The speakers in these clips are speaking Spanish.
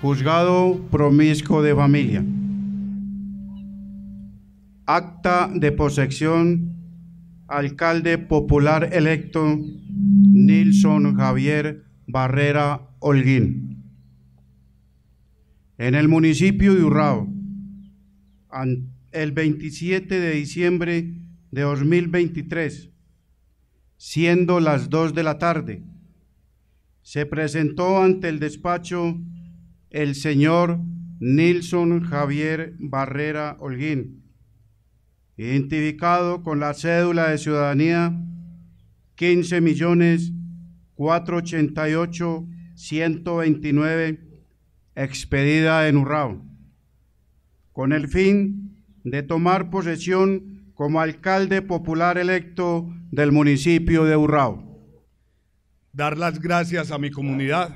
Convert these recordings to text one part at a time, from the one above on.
Juzgado promiscuo de familia. Acta de posesión. Alcalde popular electo Nilson Javier Barrera Holguín. En el municipio de Urrao, el 27 de diciembre de 2023, siendo las 2 de la tarde, se presentó ante el despacho el señor Nilson Javier Barrera Holguín, identificado con la cédula de ciudadanía 15 millones 488 129 expedida en Urrao, con el fin de tomar posesión como alcalde popular electo del municipio de Urrao. Dar las gracias a mi comunidad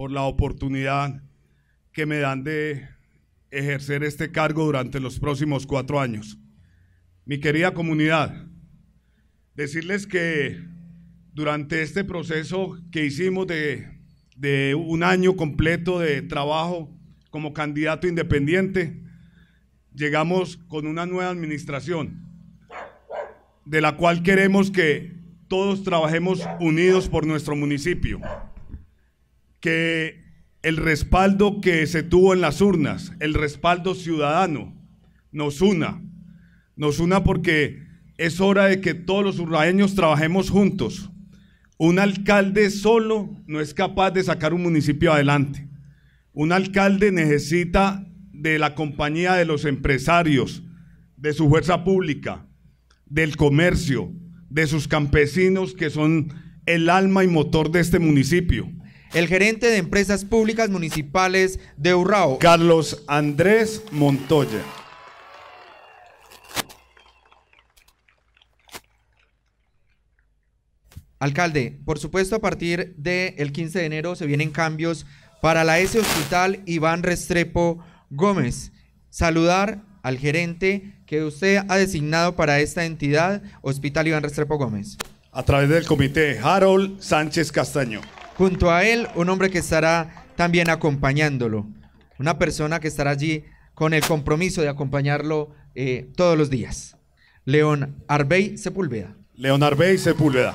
por la oportunidad que me dan de ejercer este cargo durante los próximos cuatro años. Mi querida comunidad, decirles que durante este proceso que hicimos de, de un año completo de trabajo como candidato independiente, llegamos con una nueva administración, de la cual queremos que todos trabajemos unidos por nuestro municipio que el respaldo que se tuvo en las urnas, el respaldo ciudadano, nos una. Nos una porque es hora de que todos los urraeños trabajemos juntos. Un alcalde solo no es capaz de sacar un municipio adelante. Un alcalde necesita de la compañía de los empresarios, de su fuerza pública, del comercio, de sus campesinos que son el alma y motor de este municipio el gerente de empresas públicas municipales de Urrao. Carlos Andrés Montoya. Alcalde, por supuesto, a partir del 15 de enero se vienen cambios para la S Hospital Iván Restrepo Gómez. Saludar al gerente que usted ha designado para esta entidad, Hospital Iván Restrepo Gómez. A través del comité, Harold Sánchez Castaño. Junto a él, un hombre que estará también acompañándolo. Una persona que estará allí con el compromiso de acompañarlo eh, todos los días. León Arbey Sepúlveda. León Arbey Sepúlveda.